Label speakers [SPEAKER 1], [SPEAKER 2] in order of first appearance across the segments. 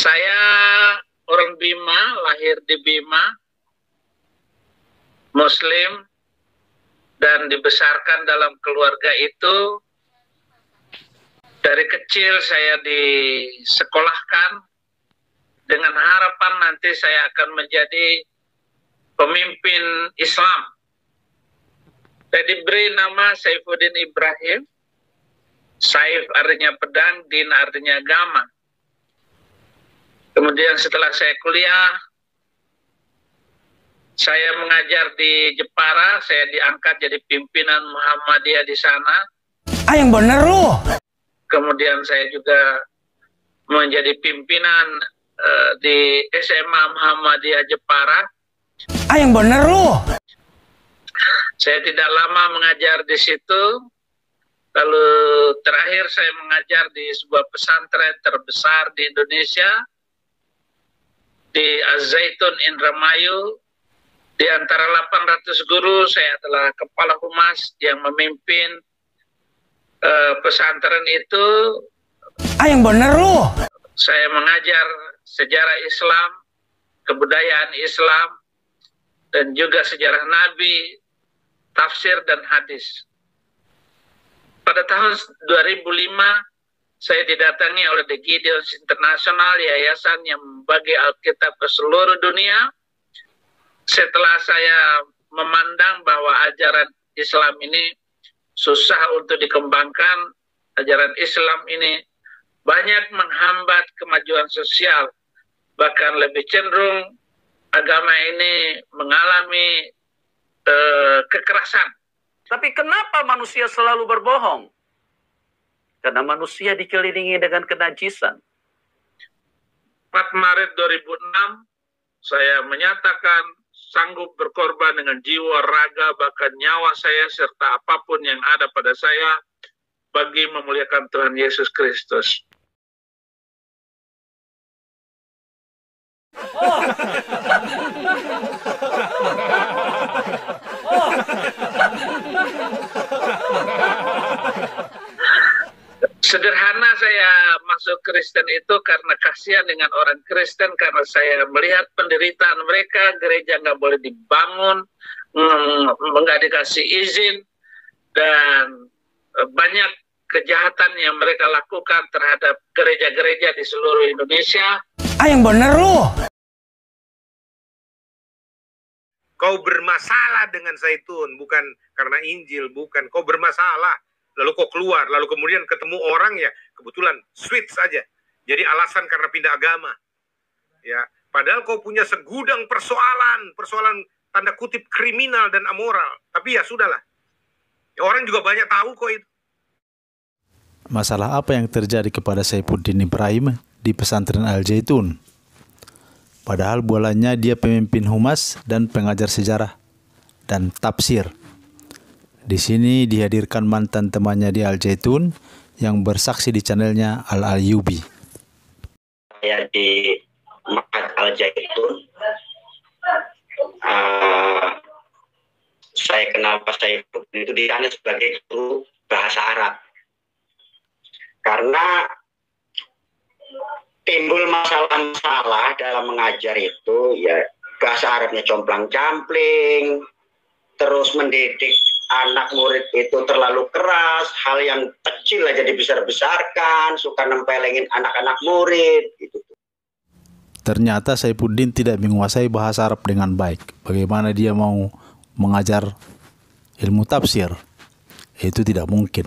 [SPEAKER 1] Saya orang Bima, lahir di Bima, Muslim, dan dibesarkan dalam keluarga itu. Dari kecil saya disekolahkan dengan harapan nanti saya akan menjadi pemimpin Islam. Saya diberi nama Saifuddin Ibrahim. Saif artinya pedang, din artinya agama. Kemudian setelah saya kuliah, saya mengajar di Jepara, saya diangkat jadi pimpinan Muhammadiyah di sana.
[SPEAKER 2] Ah yang bener lu.
[SPEAKER 1] Kemudian saya juga menjadi pimpinan uh, di SMA Muhammadiyah Jepara.
[SPEAKER 2] Ah yang bener lu.
[SPEAKER 1] Saya tidak lama mengajar di situ. Lalu terakhir saya mengajar di sebuah pesantren terbesar di Indonesia di Az-Zaitun Indramayu. Di antara 800 guru saya adalah kepala humas yang memimpin uh, pesantren itu.
[SPEAKER 2] Ah yang bener lu.
[SPEAKER 1] Saya mengajar sejarah Islam, kebudayaan Islam, dan juga sejarah Nabi, tafsir dan hadis. Pada tahun 2005 saya didatangi oleh The Gideons International, yayasan yang membagi Alkitab ke seluruh dunia. Setelah saya memandang bahwa ajaran Islam ini susah untuk dikembangkan, ajaran Islam ini banyak menghambat kemajuan sosial, bahkan lebih cenderung agama ini mengalami uh, kekerasan.
[SPEAKER 3] Tapi kenapa manusia selalu berbohong? Karena manusia dikelilingi dengan kenajisan.
[SPEAKER 1] 4 Maret 2006, saya menyatakan sanggup berkorban dengan jiwa, raga, bahkan nyawa saya, serta apa pun yang ada pada saya, bagi memuliakan Tuhan Yesus Kristus. Oh. oh. Sederhana saya masuk Kristen itu karena kasihan dengan orang Kristen karena saya melihat penderitaan mereka, gereja nggak boleh dibangun, nggak dikasih izin, dan banyak kejahatan yang mereka lakukan terhadap gereja-gereja di seluruh Indonesia.
[SPEAKER 2] Ah yang bener lu.
[SPEAKER 4] Kau bermasalah dengan zaitun, bukan karena Injil, bukan. Kau bermasalah lalu kok keluar, lalu kemudian ketemu orang ya kebetulan switch saja. Jadi alasan karena pindah agama. Ya, padahal kau punya segudang persoalan, persoalan tanda kutip kriminal dan amoral. Tapi ya sudahlah. Ya, orang juga banyak tahu kok itu.
[SPEAKER 5] Masalah apa yang terjadi kepada Saifuddin Ibrahim di pesantren Al Zaitun? Padahal bulannya dia pemimpin humas dan pengajar sejarah dan tafsir. Di sini dihadirkan mantan temannya di Al Zaitun yang bersaksi di channelnya Al Ayyubi.
[SPEAKER 6] Saya di Makat Al Zaitun. Uh, saya kenal Pak Saiful itu di sana sebagai guru bahasa Arab. Karena timbul masalah-masalah dalam mengajar itu ya bahasa Arabnya complang-campling, terus mendidik anak murid itu terlalu keras, hal yang kecil aja dibesar-besarkan, suka nempelengin anak-anak murid gitu.
[SPEAKER 5] Ternyata Saifuddin tidak menguasai bahasa Arab dengan baik. Bagaimana dia mau mengajar ilmu tafsir? Itu tidak mungkin.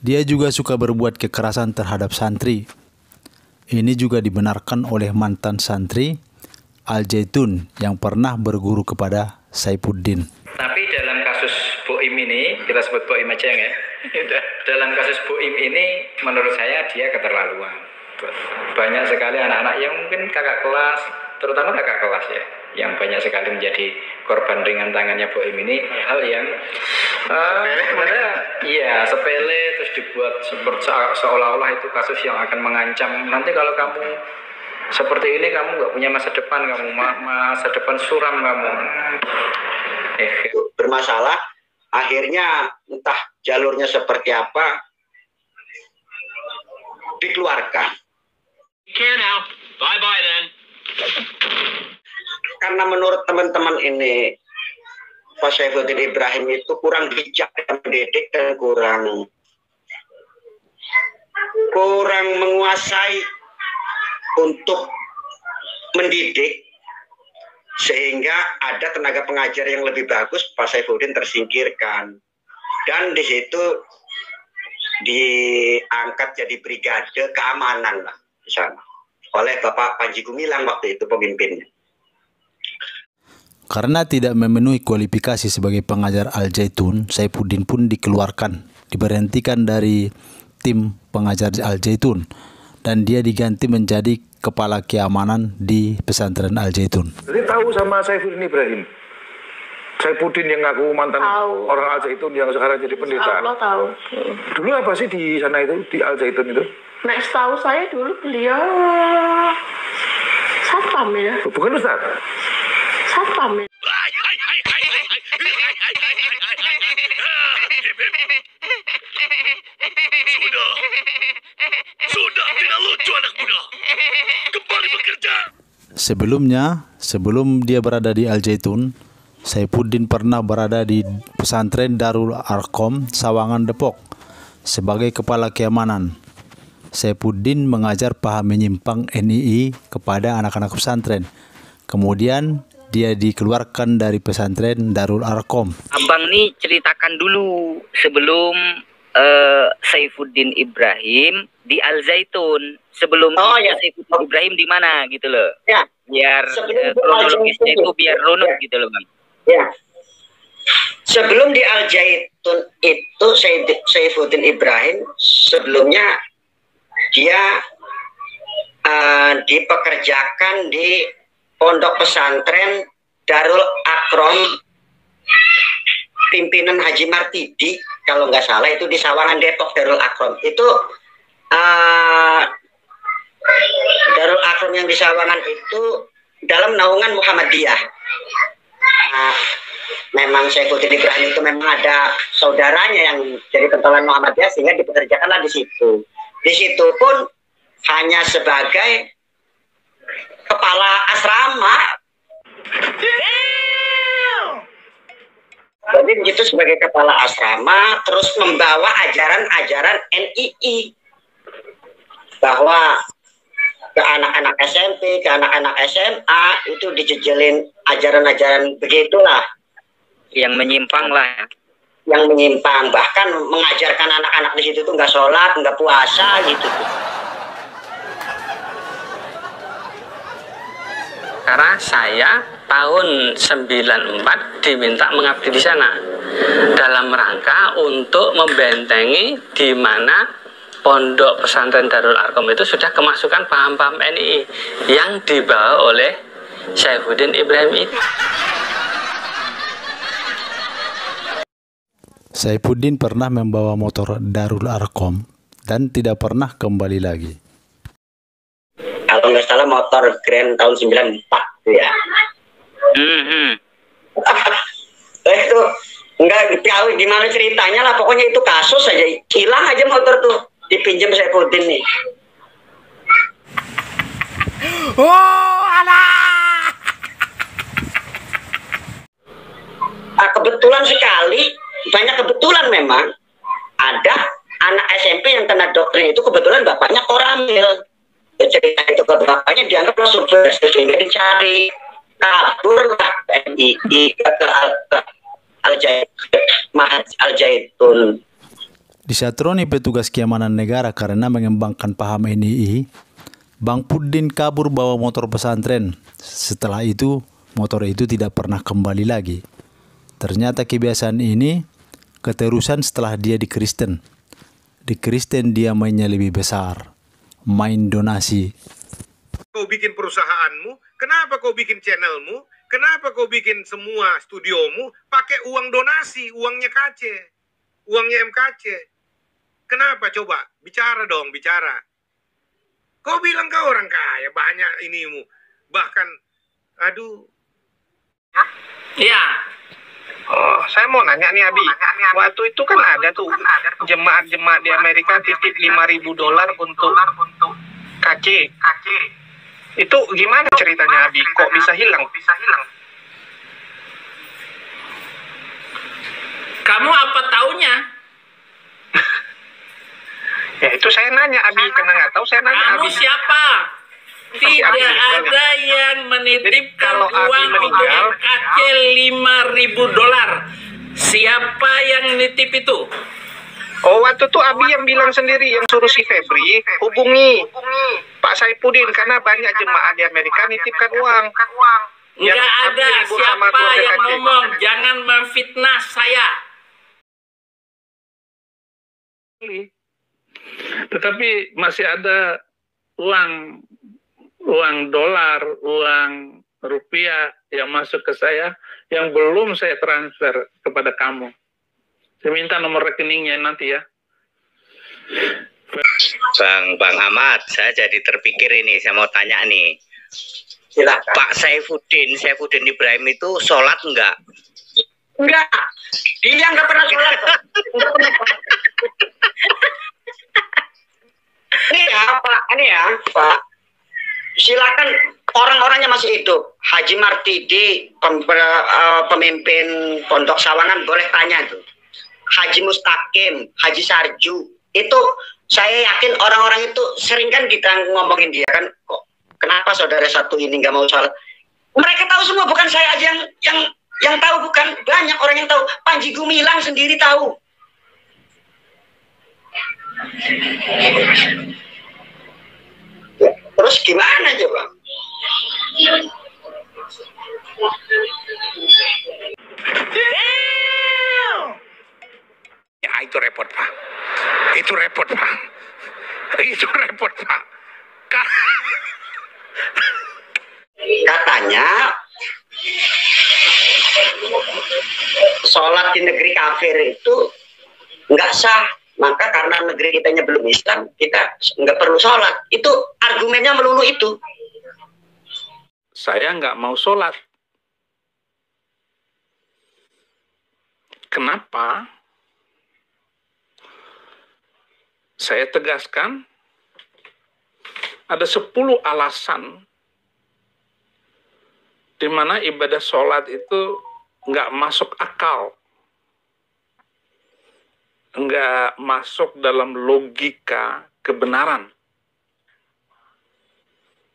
[SPEAKER 5] Dia juga suka berbuat kekerasan terhadap santri. Ini juga dibenarkan oleh mantan santri Al Jaitun yang pernah berguru kepada Saifuddin.
[SPEAKER 7] Tapi Boim ini, kita sebut Boim aja ya. dalam kasus Boim ini, menurut saya dia keterlaluan. Banyak sekali anak-anak yang mungkin kakak kelas, terutama kakak kelas ya, yang banyak sekali menjadi korban ringan tangannya Boim ini hal yang uh, sebenarnya iya sepele terus dibuat seperti seolah-olah itu kasus yang akan mengancam nanti kalau kamu seperti ini kamu nggak punya masa depan kamu masa depan suram kamu
[SPEAKER 6] eh. bermasalah akhirnya entah jalurnya seperti apa dikeluarkan
[SPEAKER 8] now. Bye-bye then.
[SPEAKER 6] karena menurut teman-teman ini Pak Saifuddin Ibrahim itu kurang bijak dan mendidik dan kurang kurang menguasai untuk mendidik sehingga ada tenaga pengajar yang lebih bagus Pak Saifuddin tersingkirkan. Dan di situ diangkat jadi brigade keamanan lah di sana. Oleh Bapak Panji Gumilang waktu itu pemimpinnya.
[SPEAKER 5] Karena tidak memenuhi kualifikasi sebagai pengajar Al-Zaitun, Saifuddin pun dikeluarkan, diberhentikan dari tim pengajar Al-Zaitun dan dia diganti menjadi kepala keamanan di pesantren Al-Zaitun.
[SPEAKER 9] Jadi tahu sama Saifuddin Ibrahim. Saifuddin yang ngaku mantan
[SPEAKER 10] Tahu.
[SPEAKER 9] orang Al Zaitun yang sekarang jadi pendeta.
[SPEAKER 10] Allah tahu.
[SPEAKER 9] Dulu apa sih di sana itu di Al Zaitun itu?
[SPEAKER 10] Nek setahu saya dulu beliau satpam ya,
[SPEAKER 9] Bukan Ustaz.
[SPEAKER 10] satpam ya.
[SPEAKER 8] Sudah. Sudah tidak lucu anak muda. Kembali bekerja.
[SPEAKER 5] Sebelumnya, sebelum dia berada di Al-Zaitun, Saifuddin pernah berada di pesantren Darul Arkom, Sawangan Depok, sebagai kepala keamanan. Saifuddin mengajar paham menyimpang NII kepada anak-anak pesantren. Kemudian dia dikeluarkan dari pesantren Darul Arkom.
[SPEAKER 11] Abang nih ceritakan dulu sebelum eh, Saifuddin Ibrahim di Al Zaitun. Sebelum
[SPEAKER 6] Oh, ya.
[SPEAKER 11] Saifuddin Ibrahim di mana gitu loh.
[SPEAKER 6] Ya,
[SPEAKER 11] Biar
[SPEAKER 6] Sebelum
[SPEAKER 11] eh, kronologisnya
[SPEAKER 6] Zaitun.
[SPEAKER 11] itu biar runut
[SPEAKER 6] Ya.
[SPEAKER 11] gitu loh bang.
[SPEAKER 6] ya. Sebelum di Al Zaitun itu Saifuddin Ibrahim sebelumnya dia eh, dipekerjakan di pondok pesantren Darul Akrom pimpinan Haji Martidi kalau nggak salah itu di Sawangan Depok Darul Akrom itu eh, Darul Akrom yang di Sawangan itu dalam naungan Muhammadiyah. Nah, memang Saifuddin Ibrahim itu memang ada saudaranya yang jadi pentolan Muhammadiyah sehingga dipekerjakanlah di situ. Di situ pun hanya sebagai kepala asrama. Jadi di situ sebagai kepala asrama terus membawa ajaran-ajaran NII bahwa ke anak-anak SMP, ke anak-anak SMA itu dijejelin ajaran-ajaran begitulah
[SPEAKER 11] Yang menyimpang lah. ya.
[SPEAKER 6] yang menyimpang bahkan mengajarkan anak-anak di situ tuh nggak sholat nggak puasa gitu.
[SPEAKER 12] Karena saya tahun 94 diminta mengabdi di sana dalam rangka untuk membentengi di mana pondok pesantren Darul Arkom itu sudah kemasukan paham-paham NII yang dibawa oleh Saifuddin Ibrahim itu.
[SPEAKER 5] Saifuddin pernah membawa motor Darul Arkom dan tidak pernah kembali lagi.
[SPEAKER 6] kalau nggak salah motor Grand tahun 94 tuh ya
[SPEAKER 11] Hmm, hmm.
[SPEAKER 6] Eh, itu nggak tahu gimana ceritanya lah pokoknya itu kasus aja hilang aja motor tuh dipinjam saya Putin nih.
[SPEAKER 2] Oh, alah.
[SPEAKER 6] Ah, kebetulan sekali banyak kebetulan memang ada anak SMP yang kena doktrin itu kebetulan bapaknya koramil. Cerita itu ke bapaknya dianggap langsung sehingga dicari. Kabur lah NII ke Al Al Al Zaitun
[SPEAKER 5] Disatroni petugas keamanan negara karena mengembangkan paham NII, Bang Pudin kabur bawa motor pesantren. Setelah itu, motor itu tidak pernah kembali lagi. Ternyata kebiasaan ini keterusan setelah dia di Kristen. Di Kristen dia mainnya lebih besar, main donasi.
[SPEAKER 4] Kau bikin perusahaanmu, kenapa kau bikin channelmu, kenapa kau bikin semua studiomu pakai uang donasi, uangnya KC, uangnya MKC. Kenapa coba? Bicara dong, bicara. Kau bilang kau orang kaya, banyak inimu. Bahkan, aduh.
[SPEAKER 12] Iya.
[SPEAKER 13] Oh, saya mau nanya nih Abi. Waktu itu kan ada tuh jemaat-jemaat di Amerika titip 5000 dolar untuk Kaci. Kaci. Itu gimana ceritanya Abi? Kok bisa hilang? Bisa hilang.
[SPEAKER 1] Kamu apa taunya?
[SPEAKER 13] Ya itu saya nanya Abi, karena nggak tahu saya nanya
[SPEAKER 1] Kamu
[SPEAKER 13] Abi.
[SPEAKER 1] siapa?
[SPEAKER 13] Abi
[SPEAKER 1] Tidak ada yang menitipkan uang untuk
[SPEAKER 13] meninggal,
[SPEAKER 1] MKC 5000 dolar. Siapa yang nitip itu?
[SPEAKER 13] Oh waktu itu Abi yang bilang sendiri yang suruh si Febri hubungi Pak Saipudin karena banyak jemaah di Amerika nitipkan uang. Yang
[SPEAKER 1] Nggak
[SPEAKER 13] Abi
[SPEAKER 1] ada siapa yang ngomong. Jangan memfitnah saya.
[SPEAKER 14] Tetapi masih ada uang uang dolar, uang rupiah yang masuk ke saya yang belum saya transfer kepada kamu. Saya minta nomor rekeningnya nanti ya.
[SPEAKER 15] Bang Bang Ahmad, saya jadi terpikir ini, saya mau tanya nih.
[SPEAKER 6] Silakan.
[SPEAKER 15] Pak Saifuddin, Saifuddin Ibrahim itu sholat enggak?
[SPEAKER 6] Enggak. Dia nggak pernah sholat. Ini ya Pak, ini ya Pak. Silakan orang-orangnya masih hidup. Haji Martidi, pem- eh, pemimpin Pondok Sawangan boleh tanya tuh. Haji Mustaqim, Haji Sarju, itu saya yakin orang-orang itu sering kan kita ngomongin dia kan kok kenapa saudara satu ini nggak mau sholat mereka tahu semua bukan saya aja yang yang yang tahu bukan banyak orang yang tahu Panji Gumilang sendiri tahu Ya, terus gimana coba
[SPEAKER 9] Ya itu repot pak. Itu repot pak. Itu repot pak. Ka-
[SPEAKER 6] katanya sholat di negeri kafir itu nggak sah maka karena negeri kitanya belum Islam kita nggak perlu sholat itu argumennya melulu itu
[SPEAKER 14] Saya nggak mau sholat. Kenapa? Saya tegaskan, ada 10 alasan di mana ibadah sholat itu nggak masuk akal. Nggak masuk dalam logika kebenaran.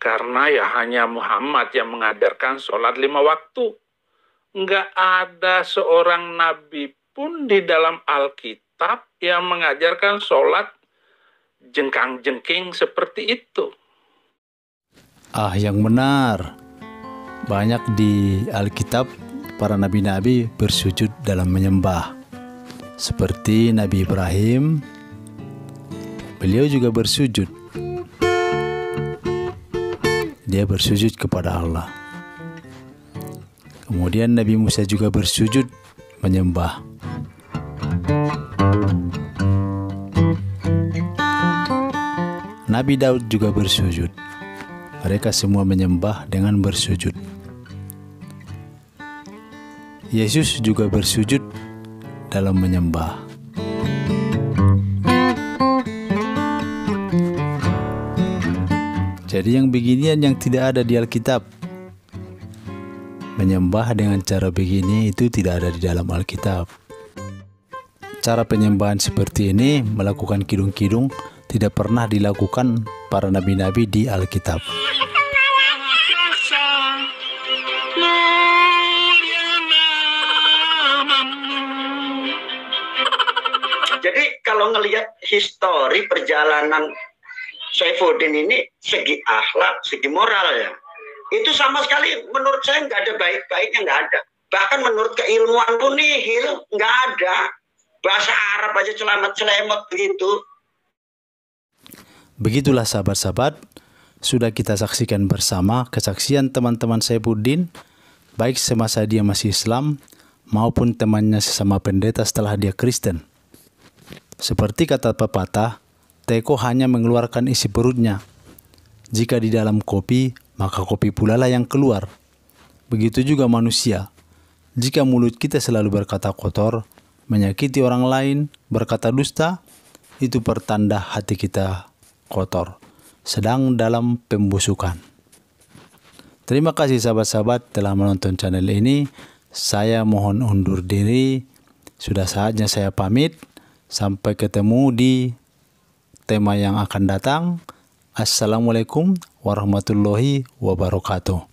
[SPEAKER 14] Karena ya hanya Muhammad yang mengajarkan sholat lima waktu. Nggak ada seorang nabi pun di dalam Alkitab yang mengajarkan sholat jengkang-jengking seperti itu.
[SPEAKER 5] Ah, yang benar. Banyak di Alkitab para nabi-nabi bersujud dalam menyembah. Seperti Nabi Ibrahim, beliau juga bersujud. Dia bersujud kepada Allah. Kemudian Nabi Musa juga bersujud menyembah. Nabi Daud juga bersujud. Mereka semua menyembah dengan bersujud. Yesus juga bersujud dalam menyembah. Jadi yang beginian yang tidak ada di Alkitab. Menyembah dengan cara begini itu tidak ada di dalam Alkitab. Cara penyembahan seperti ini melakukan kidung-kidung tidak pernah dilakukan para nabi-nabi di Alkitab.
[SPEAKER 6] Jadi kalau ngelihat histori perjalanan Saifuddin ini segi akhlak, segi moral ya, itu sama sekali menurut saya nggak ada baik-baiknya nggak ada. Bahkan menurut keilmuan pun nihil nggak ada. Bahasa Arab aja celamat celemot begitu.
[SPEAKER 5] Begitulah sahabat-sahabat, sudah kita saksikan bersama kesaksian teman-teman Saifuddin, baik semasa dia masih Islam maupun temannya sesama pendeta setelah dia Kristen. Seperti kata pepatah, teko hanya mengeluarkan isi perutnya. Jika di dalam kopi, maka kopi pula lah yang keluar. Begitu juga manusia. Jika mulut kita selalu berkata kotor, menyakiti orang lain, berkata dusta, itu pertanda hati kita kotor. sedang dalam pembusukan. Terima kasih sahabat-sahabat telah menonton channel ini. Saya mohon undur diri. Sudah saatnya saya pamit. Sampai ketemu di tema yang akan datang. Assalamualaikum warahmatullahi wabarakatuh.